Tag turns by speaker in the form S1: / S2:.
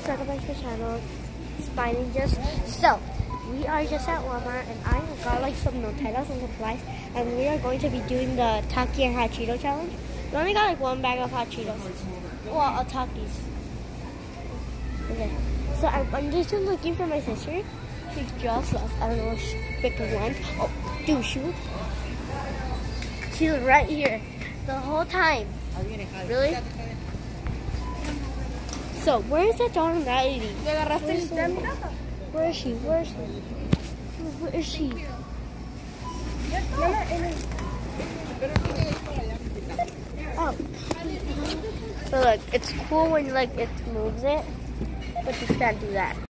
S1: guys, welcome back to the channel. Spiny just so we are just at Walmart and I got like some Nutella some supplies and we are going to be doing the Taki and Hot Cheeto challenge. We only got like one bag of hot Cheetos. Well, uh, Takis. Okay. So I'm, I'm just looking for my sister. She just left. I don't know where she freaking went. Oh, dude, she was. She's right here the whole time. Really? So, where is that darn lady? Where is she? Where is she? Where is she? Oh. So look, it's cool when like it moves it, but you can't do that.